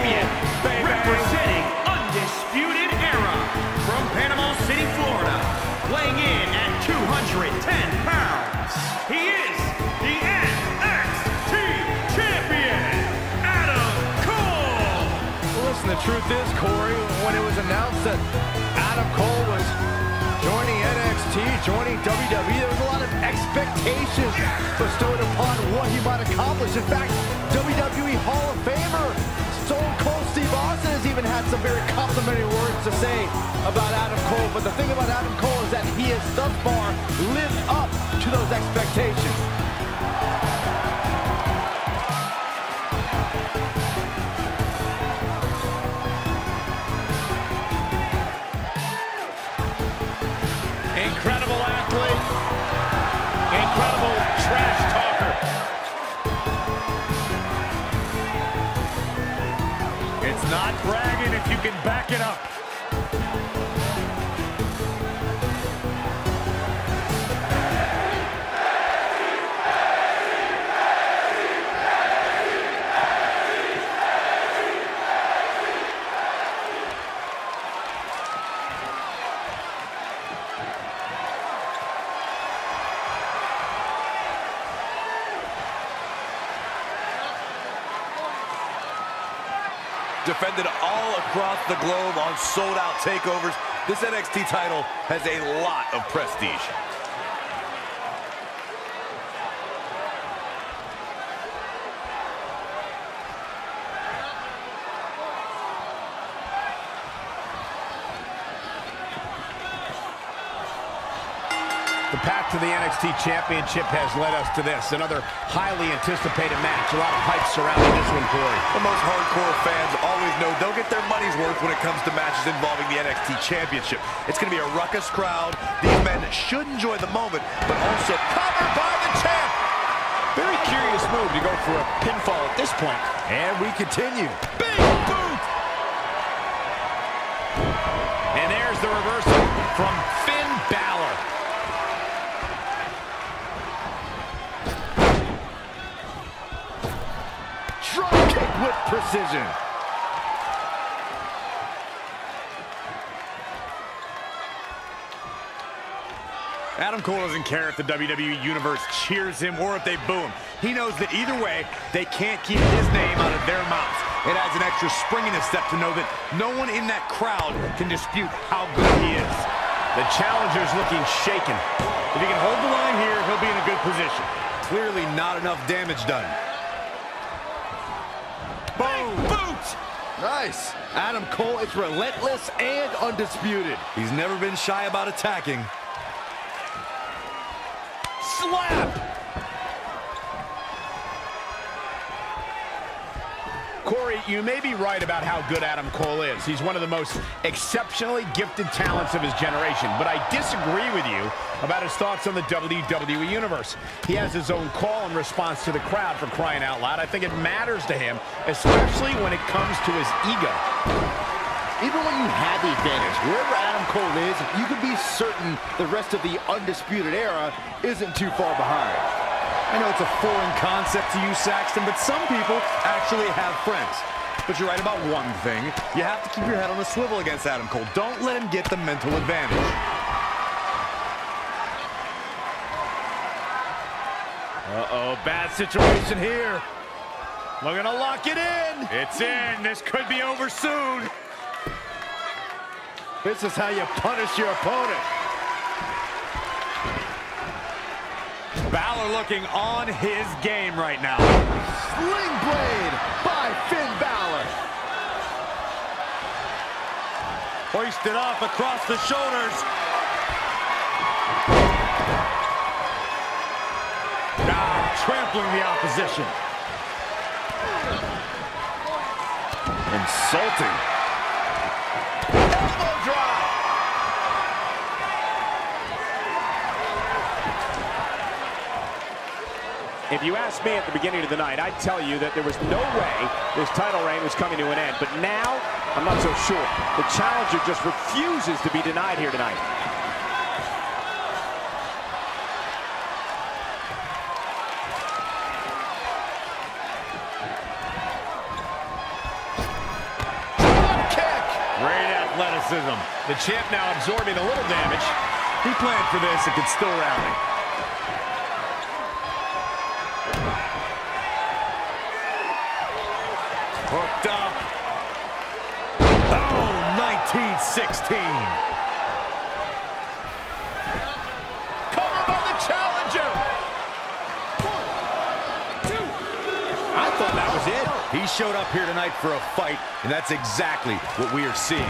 champion, baby. representing Undisputed Era from Panama City, Florida, weighing in at 210 pounds. He is the NXT Champion, Adam Cole. Well, listen, the truth is, Corey, when it was announced that Adam Cole was joining NXT, joining WWE, there was a lot of expectations bestowed upon what he might accomplish. In fact, WWE Hall of Famer even had some very complimentary words to say about Adam Cole. But the thing about Adam Cole is that he has thus far lived up to those expectations. Can back it up. This NXT title has a lot of prestige. Path to the NXT Championship has led us to this. Another highly anticipated match. A lot of hype surrounding this one, Corey. The most hardcore fans always know they'll get their money's worth when it comes to matches involving the NXT Championship. It's going to be a ruckus crowd. These men should enjoy the moment, but also covered by the champ. Very curious move to go for a pinfall at this point. And we continue. Big boot! And there's the reversal from Finn Balor. With precision. Adam Cole doesn't care if the WWE Universe cheers him or if they boo him. He knows that either way, they can't keep his name out of their mouths. It adds an extra spring in his step to know that no one in that crowd can dispute how good he is. The challenger's looking shaken. If he can hold the line here, he'll be in a good position. Clearly not enough damage done. Nice. Adam Cole is relentless and undisputed. He's never been shy about attacking. Slap! Corey, you may be right about how good Adam Cole is. He's one of the most exceptionally gifted talents of his generation. But I disagree with you about his thoughts on the WWE Universe. He has his own call in response to the crowd for crying out loud. I think it matters to him, especially when it comes to his ego. Even when you have the advantage, wherever Adam Cole is, you can be certain the rest of the Undisputed Era isn't too far behind. I know it's a foreign concept to you, Saxton, but some people actually have friends. But you're right about one thing. You have to keep your head on a swivel against Adam Cole. Don't let him get the mental advantage. Uh-oh, bad situation here. Looking to lock it in. It's in. This could be over soon. This is how you punish your opponent. Balor looking on his game right now. Sling blade by Finn Balor. Hoisted off across the shoulders. Ah, trampling the opposition. Insulting. Elbow drop. If you asked me at the beginning of the night, I'd tell you that there was no way this title reign was coming to an end. But now, I'm not so sure. The challenger just refuses to be denied here tonight. Great athleticism. The champ now absorbing a little damage. He planned for this and could still rally. Hooked up. Oh, 1916. Covered by the challenger. I thought that was it. He showed up here tonight for a fight, and that's exactly what we are seeing.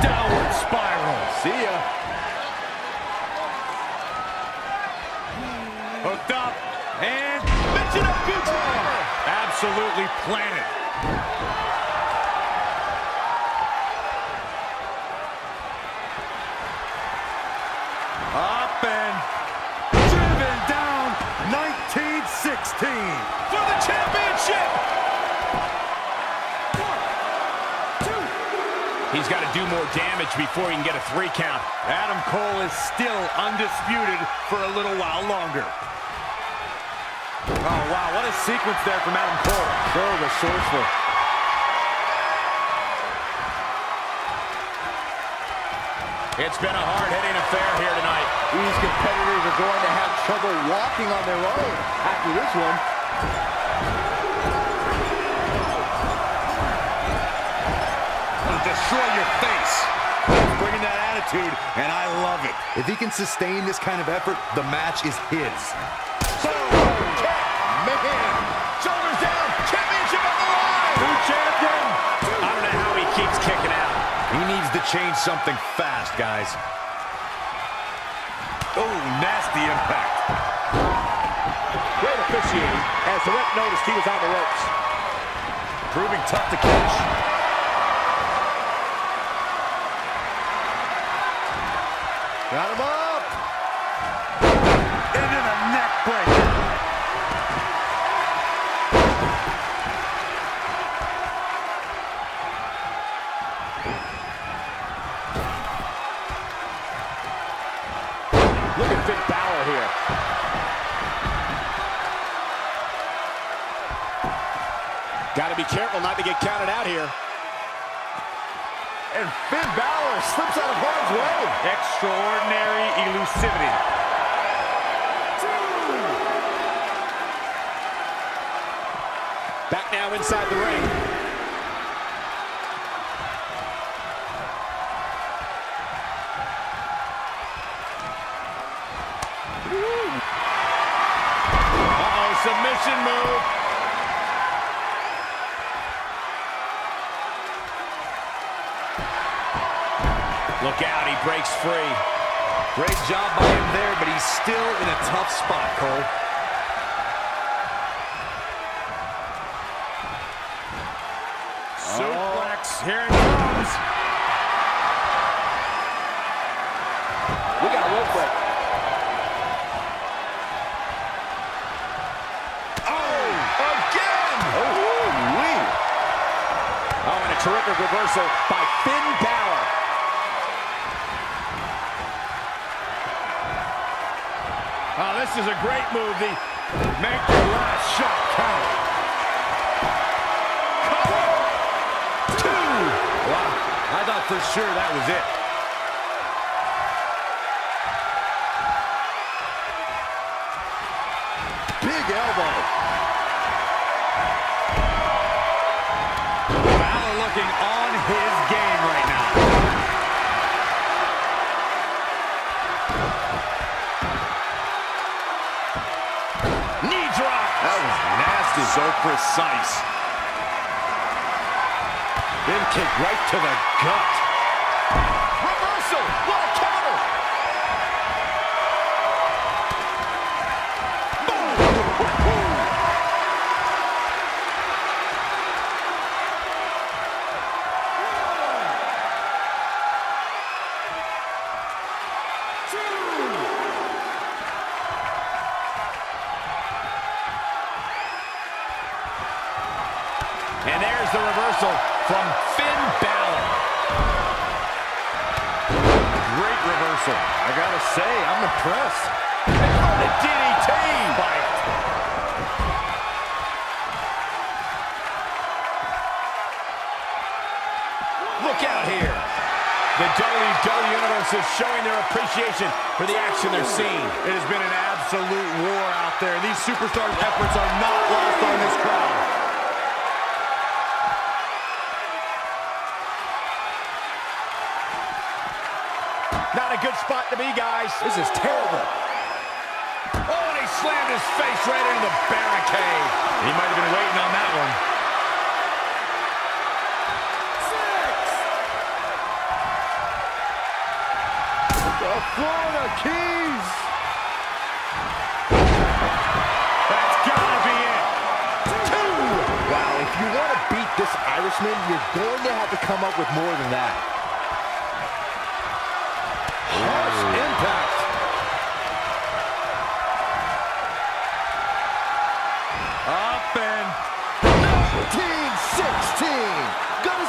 Downward spiral. See ya. Hooked up and Mention of future. Absolutely planted. Up and driven down 1916. For the championship. He's got to do more damage before he can get a three count. Adam Cole is still undisputed for a little while longer. Oh, wow, what a sequence there from Adam Cole. So resourceful. It's been a hard-hitting affair here tonight. These competitors are going to have trouble walking on their own after this one. Destroy your face. He's bringing that attitude, and I love it. If he can sustain this kind of effort, the match is his. Man, shoulders down, championship on the line. New champion. I don't know how he keeps kicking out. He needs to change something fast, guys. Oh, nasty impact. Great officiating as the ref noticed he was on the ropes. Proving tough to catch. Got him up. Got to be careful not to get counted out here. And Finn Balor slips out of harm's way. Extraordinary elusivity. Back now inside the ring. Free. Great job by him there, but he's still in a tough spot, Cole. Suplex, here it comes. We got a rope break. Oh, again. Oh, and a terrific reversal by Finn Balor. Oh, this is a great move. The make your last shot count. Two. Wow, I thought for sure that was it. So precise. Big kick right to the gut. Reversal. What a counter. Good spot to be, guys. This is terrible. Oh, and he slammed his face right into the barricade. He might have been waiting on that one. Six. The Florida Keys. That's gotta be it. Two. Wow, if you want to beat this Irishman, you're going to have to come up with more than that.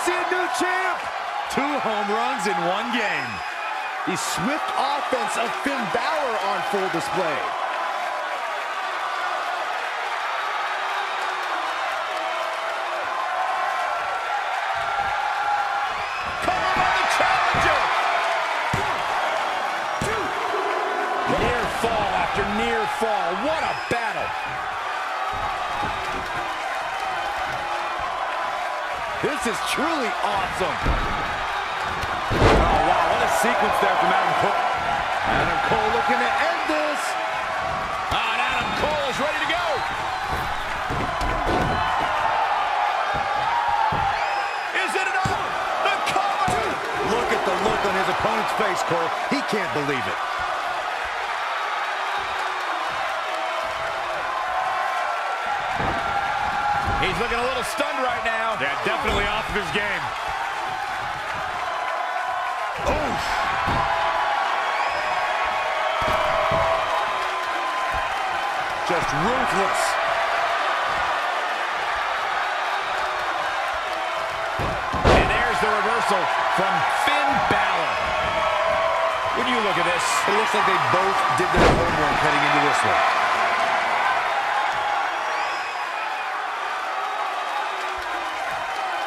See a new champ. two home runs in one game. The swift offense of Finn Balor on full display. Come on, the challenger. Near fall after near fall. What a battle. This is truly awesome. Oh, wow, what a sequence there from Adam Cole. Adam Cole looking to end this. Ah, and Adam Cole is ready to go. Is it enough? The cover. Look at the look on his opponent's face, Cole. He can't believe it. He's looking a little stunned right now. Yeah, definitely off of his game. Just ruthless. And there's the reversal from Finn Balor. When you look at this, It looks like they both did their homework heading into this one.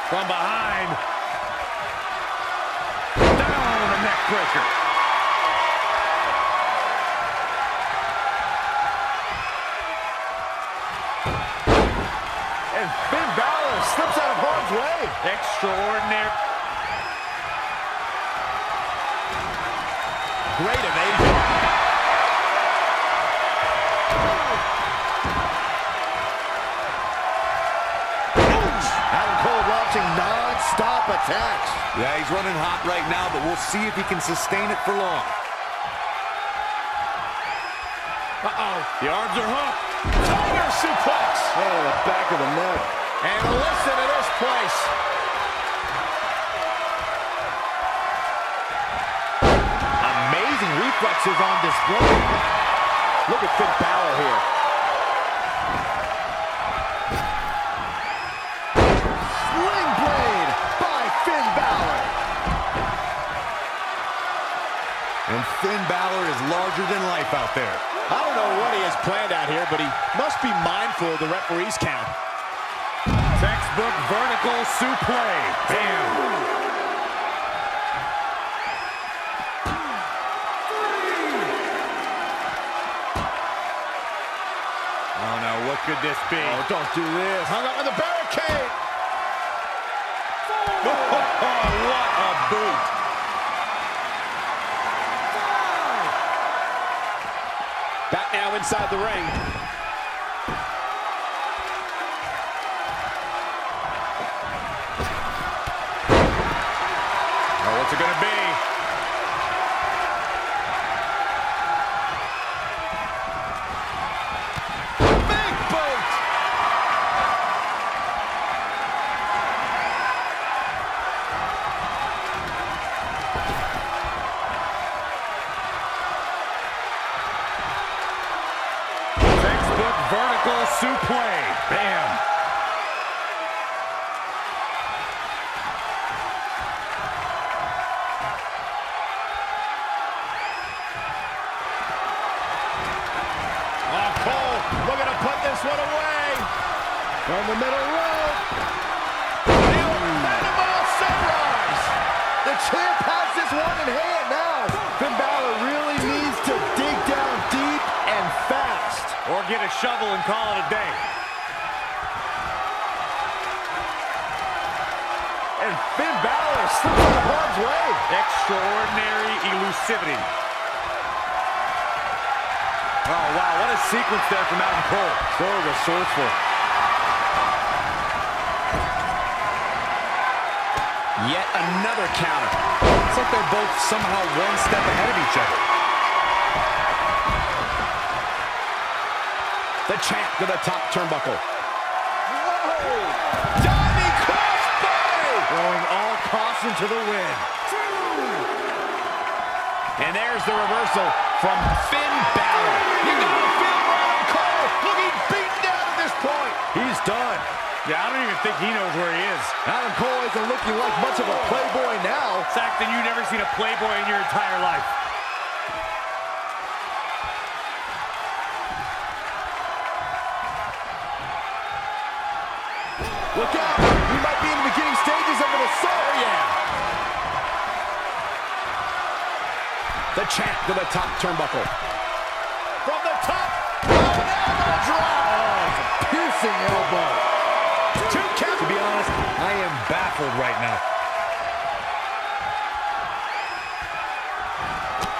From behind. Down the neck breaker. And Finn Balor slips out of harm's way. Extraordinary. Non-stop attacks. Yeah, he's running hot right now, but we'll see if he can sustain it for long. Uh-oh. The arms are hooked. Tiger suplex. Oh, the back of the neck. And listen to this place. Amazing reflexes on display. Look at Finn Balor here. Finn Balor is larger than life out there. I don't know what he has planned out here, but he must be mindful of the referee's count. Textbook vertical suplex. Bam. Oh no, what could this be? Oh, don't do this. Hung up on the barricade. Oh, what a boot. Inside the ring. Shovel and call it a day. And Finn Balor slips out of harm's way. Extraordinary elusivity. Oh, wow, what a sequence there from Adam Cole. So resourceful. Yet another counter. It's like they're both somehow one step ahead of each other. To the top turnbuckle. Whoa! Johnny Crossbody. Throwing all caution to the wind. And there's the reversal from Finn Balor. You gotta feel Adam Cole looking beaten down at this point. He's done. Yeah, I don't even think he knows where he is. Adam Cole isn't looking like much of a playboy now. Saxton, you've never seen a Playboy in your entire life. Look out! We might be in the beginning stages of an assault. Oh, yeah. The champ to the top turnbuckle. From the top. Oh, elbow drop. Oh, a piercing elbow. Two count. To be honest, I am baffled right now.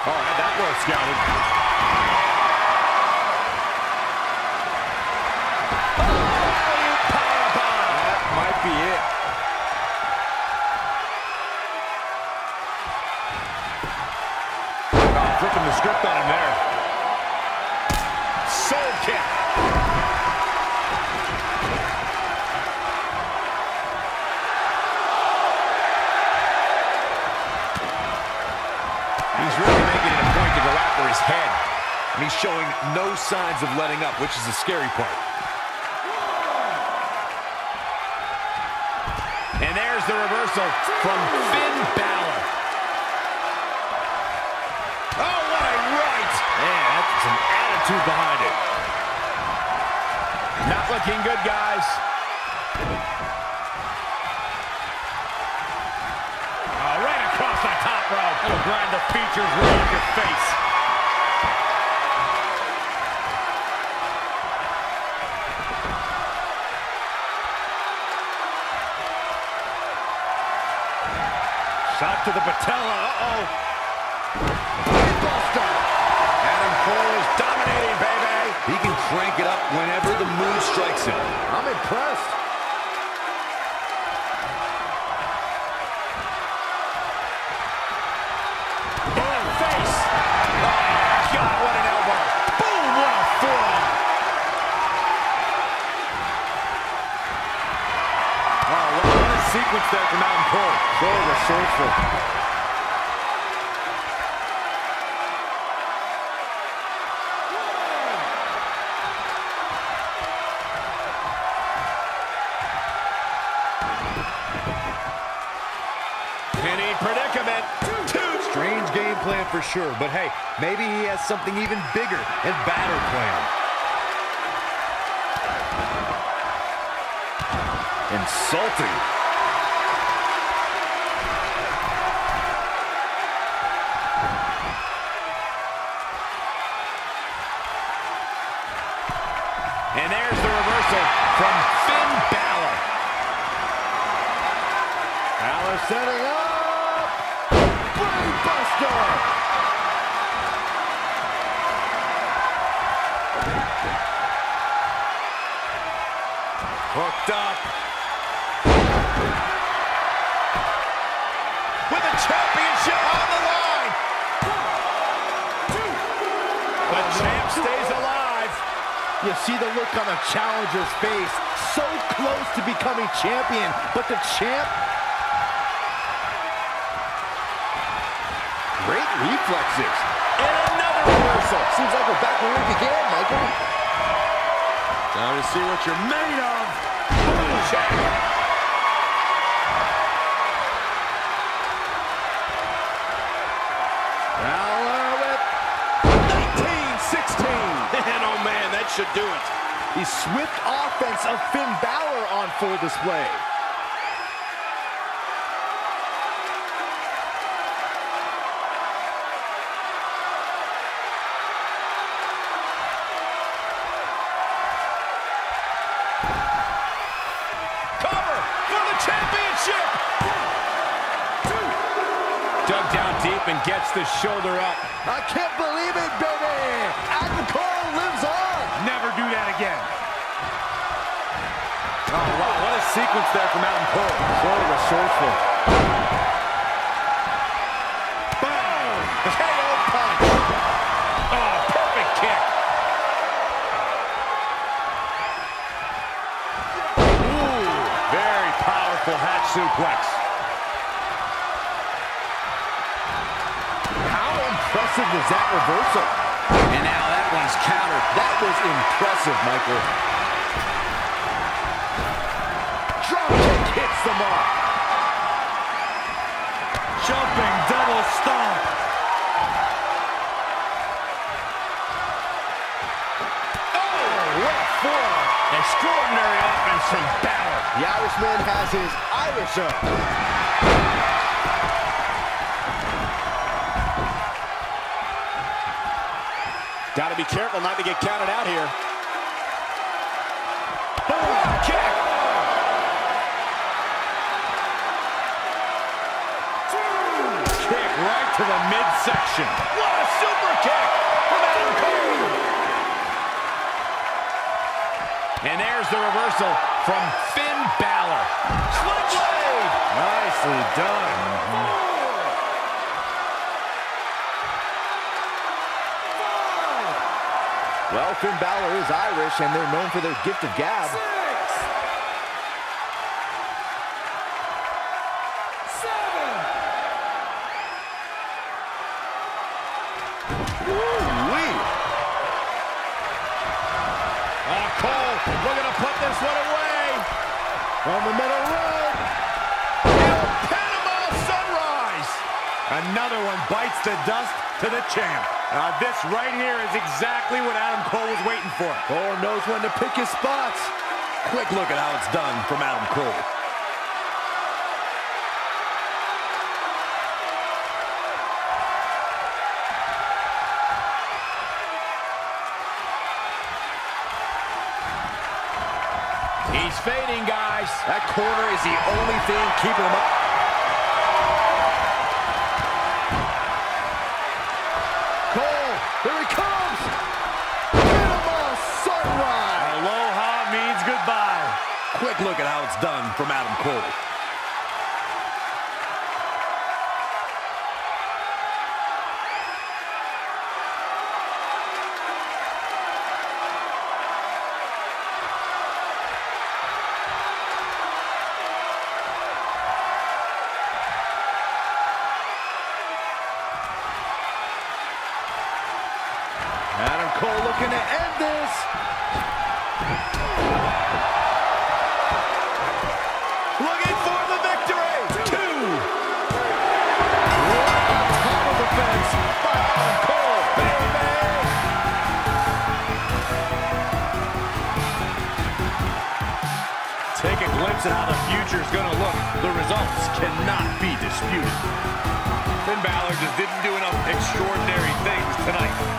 Oh, had that was scouted. Be it. Oh, flipping the script on him there. Sole kick. He's really making it a point to go after his head. And he's showing no signs of letting up, which is the scary part. The reversal from Finn Balor. Oh, what a right. Man, that's some attitude behind it. Not looking good, guys. Oh, right across the top rope. That'll grind the features right in your face. To the patella. Uh-oh. Buster. Adam Cole is dominating, baby. He can crank it up whenever the mood strikes him. I'm impressed. Sequence there from Adam Cole. So resourceful. Penny predicament. Two. Strange game plan for sure, but hey, maybe he has something even bigger and badder planned. Insulting. See the look on the challenger's face. So close to becoming champion, but the champ... Great reflexes. And another reversal. Seems like we're back where we began, Michael. Time to see what you're made of. Boom, should do it. The swift offense of Finn Balor on full display. Cover for the championship. Dug down deep and gets the shoulder up. I can't believe it, baby. Adam Cole lives on. Never do that again. Oh, wow, what a sequence there from Adam Cole. So resourceful. Boom! KO punch. Oh, perfect kick. Ooh, very powerful hat suplex. How impressive was that reversal? And now that one's countered. That was impressive, Michael. Kick hits the mark. Jumping double stomp. Oh, what for? Extraordinary offense from Balor. The Irishman has his Irish up. Got to be careful not to get counted out here. To the midsection. What a super kick from Adam Cole. And there's the reversal from Finn Balor. Switchblade. Nicely done. Well, Finn Balor is Irish, and they're known for their gift of gab. Six. Bites the dust to the champ. Uh, this right here is exactly what Adam Cole was waiting for. Cole knows when to pick his spots. Quick look at how it's done from Adam Cole. He's fading, guys. That corner is the only thing keeping him up. Look at how it's done from Adam Cole. At how the future is going to look, the results cannot be disputed. Finn Balor just didn't do enough extraordinary things tonight.